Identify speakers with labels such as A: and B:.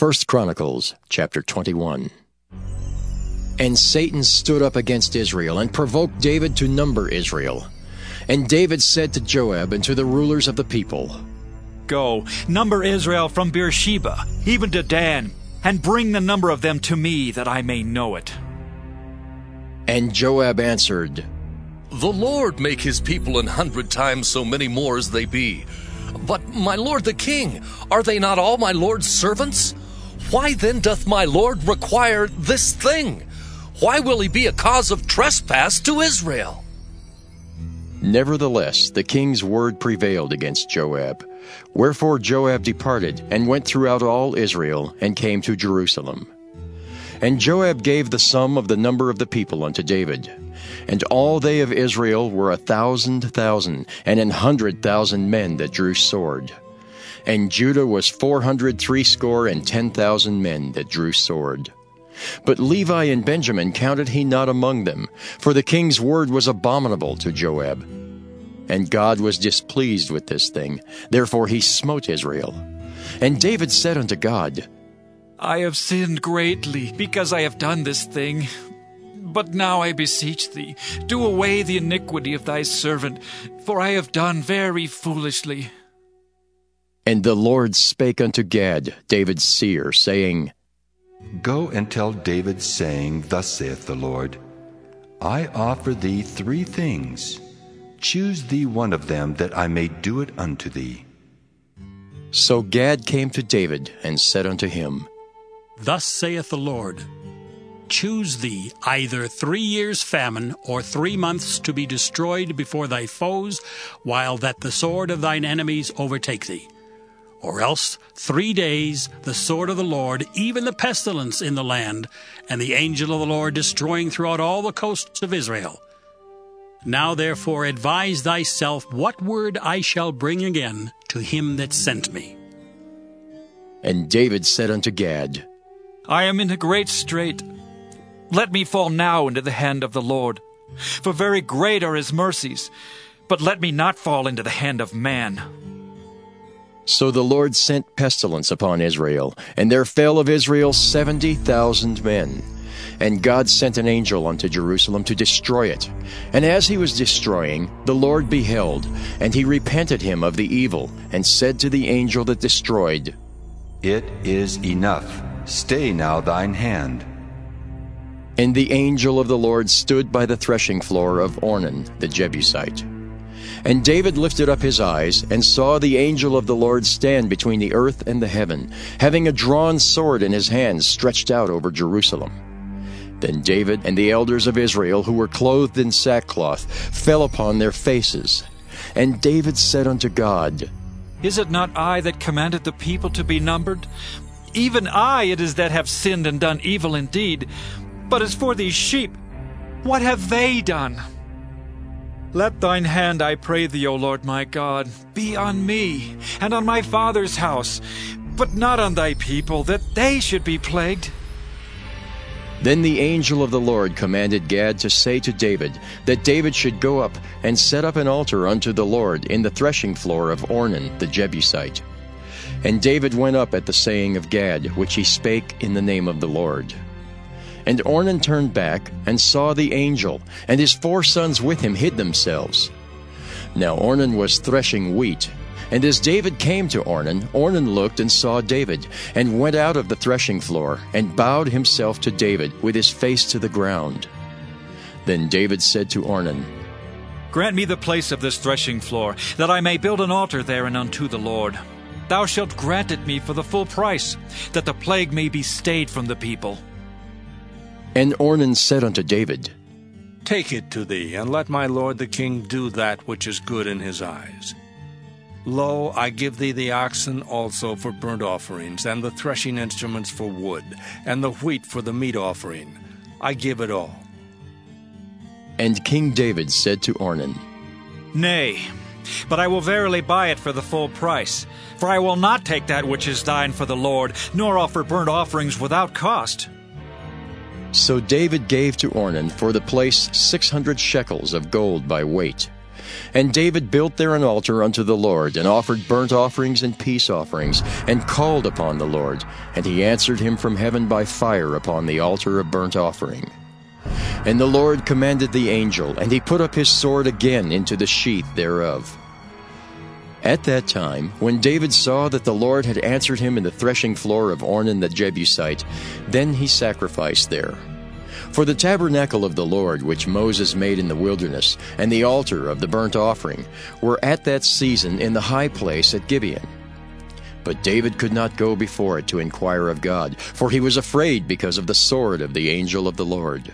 A: First Chronicles chapter 21. And Satan stood up against Israel and provoked David to number Israel. And David said to Joab and to the rulers of the people,
B: Go, number Israel from Beersheba, even to Dan, and bring the number of them to me that I may know it.
A: And Joab answered,
C: The Lord make his people an hundred times so many more as they be. But, my lord the king, are they not all my lord's servants? Why then doth my lord require this thing? Why will he be a cause of trespass to Israel?
A: Nevertheless, the king's word prevailed against Joab. Wherefore Joab departed, and went throughout all Israel, and came to Jerusalem. And Joab gave the sum of the number of the people unto David. And all they of Israel were a thousand thousand, and an hundred thousand men that drew sword and Judah was four hundred threescore and ten thousand men that drew sword. But Levi and Benjamin counted he not among them, for the king's word was abominable to Joab. And God was displeased with this thing, therefore he smote Israel. And David said unto God,
B: I have sinned greatly, because I have done this thing. But now I beseech thee, do away the iniquity of thy servant, for I have done very foolishly.
A: And the Lord spake unto Gad, David's seer, saying,
D: Go and tell David, saying, Thus saith the Lord, I offer thee three things. Choose thee one of them, that I may do it unto thee.
A: So Gad came to David, and said unto him,
E: Thus saith the Lord, Choose thee either three years' famine, or three months to be destroyed before thy foes, while that the sword of thine enemies overtake thee or else three days the sword of the Lord, even the pestilence in the land, and the angel of the Lord destroying throughout all the coasts of Israel. Now therefore advise thyself what word I shall bring again to him that sent me.
A: And David said unto Gad,
B: I am in a great strait. Let me fall now into the hand of the Lord. For very great are his mercies, but let me not fall into the hand of man.
A: So the Lord sent pestilence upon Israel, and there fell of Israel seventy thousand men. And God sent an angel unto Jerusalem to destroy it. And as he was destroying, the Lord beheld, and he repented him of the evil, and said to the angel that destroyed,
D: It is enough. Stay now thine hand.
A: And the angel of the Lord stood by the threshing floor of Ornan the Jebusite. And David lifted up his eyes, and saw the angel of the Lord stand between the earth and the heaven, having a drawn sword in his hand stretched out over Jerusalem. Then David and the elders of Israel, who were clothed in sackcloth, fell upon their faces. And David said unto God,
B: Is it not I that commanded the people to be numbered? Even I it is that have sinned and done evil indeed. But as for these sheep, what have they done? Let thine hand, I pray thee, O Lord my God, be on me and on my father's house, but not on thy people, that they should be plagued.
A: Then the angel of the Lord commanded Gad to say to David that David should go up and set up an altar unto the Lord in the threshing floor of Ornan the Jebusite. And David went up at the saying of Gad, which he spake in the name of the Lord. And Ornan turned back and saw the angel, and his four sons with him hid themselves. Now Ornan was threshing wheat. And as David came to Ornan, Ornan looked and saw David, and went out of the threshing floor, and bowed himself to David with his face to the ground. Then David said to Ornan,
B: Grant me the place of this threshing floor, that I may build an altar therein unto the Lord. Thou shalt grant it me for the full price, that the plague may be stayed from the people.
A: And Ornan said unto David,
F: Take it to thee, and let my lord the king do that which is good in his eyes. Lo, I give thee the oxen also for burnt offerings, and the threshing instruments for wood, and the wheat for the meat offering. I give it all.
A: And King David said to Ornan,
B: Nay, but I will verily buy it for the full price. For I will not take that which is thine for the Lord, nor offer burnt offerings without cost.
A: So David gave to Ornan for the place six hundred shekels of gold by weight. And David built there an altar unto the Lord, and offered burnt offerings and peace offerings, and called upon the Lord. And he answered him from heaven by fire upon the altar of burnt offering. And the Lord commanded the angel, and he put up his sword again into the sheath thereof. At that time, when David saw that the Lord had answered him in the threshing floor of Ornan the Jebusite, then he sacrificed there. For the tabernacle of the Lord, which Moses made in the wilderness, and the altar of the burnt offering, were at that season in the high place at Gibeon. But David could not go before it to inquire of God, for he was afraid because of the sword of the angel of the Lord.